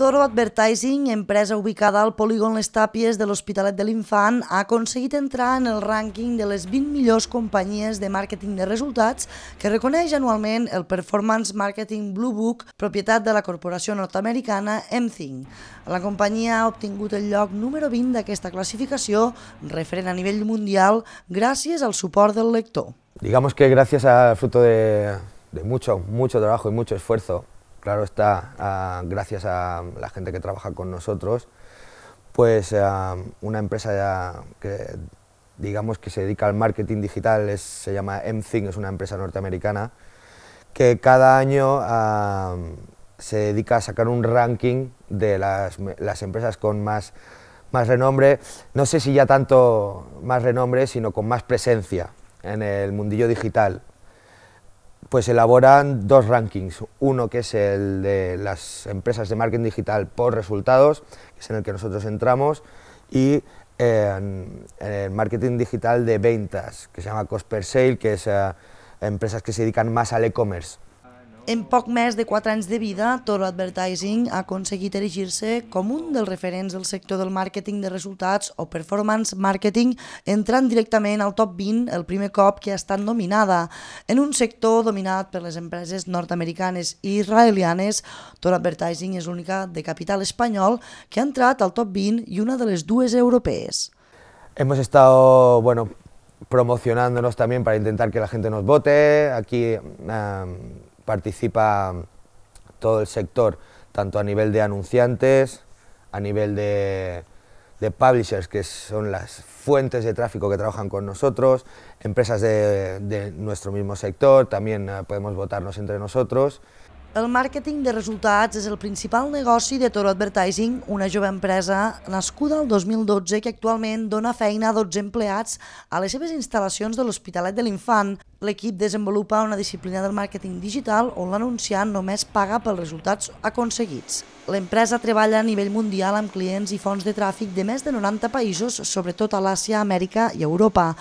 Toro Advertising, empresa ubicada al polígon Les Tàpies de l'Hospitalet de l'Infant, ha aconseguit entrar en el rànquing de les 20 millors companyies de màrqueting de resultats que reconeix anualment el Performance Marketing Blue Book, propietat de la corporació nord-americana MThing. La companyia ha obtingut el lloc número 20 d'aquesta classificació, referent a nivell mundial, gràcies al suport del lector. Digamos que gracias al fruto de, de mucho, mucho trabajo y mucho esfuerzo claro está, gracias a la gente que trabaja con nosotros, pues una empresa que digamos que se dedica al marketing digital, se llama MThing, es una empresa norteamericana, que cada año se dedica a sacar un ranking de las, empresas con más, más renombre, no sé si ya tanto más renombre, sino con más presencia en el mundillo digital pues elaboran dos rankings. Uno que es el de las empresas de marketing digital por resultados, que es en el que nosotros entramos, y el marketing digital de ventas, que se llama Cost per Sale, que es eh, empresas que se dedican más al e-commerce. En poc més de 4 anys de vida, Toro Advertising ha aconseguit erigir-se com un dels referents del sector del màrqueting de resultats o performance marketing, entrant directament al top 20 el primer cop que ha estat nominada. En un sector dominat per les empreses nord-americanes i israelianes, Toro Advertising és l'única de capital espanyol que ha entrat al top 20 i una de les dues europees. Hemos estado, bueno, promocionándonos también para intentar que la gente nos vote. Aquí participa todo el sector, tanto a nivel de anunciantes, a nivel de, publishers, que son las fuentes de tráfico que trabajan con nosotros, empresas de, de nuestro mismo sector, también eh, podemos votarnos entre nosotros. El màrqueting de resultats és el principal negoci de Toro Advertising, una jove empresa nascuda el 2012 que actualment dona feina a 12 empleats a les seves instal·lacions de l'Hospitalet de l'Infant. L'equip desenvolupa una disciplina del màrqueting digital on l'anunciant només paga pels resultats aconseguits. L'empresa treballa a nivell mundial amb clients i fonts de tràfic de més de 90 països, sobretot a l'Àsia, Amèrica i Europa.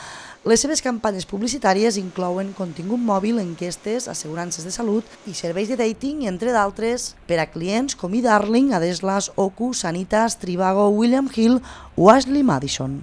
Les seves campanyes publicitàries inclouen contingut mòbil, enquestes, assegurances de salut i serveis de dating, entre d'altres, per a clients com eDarling, Adeslas, Ocu, Sanitas, Trivago, William Hill o Ashley Madison.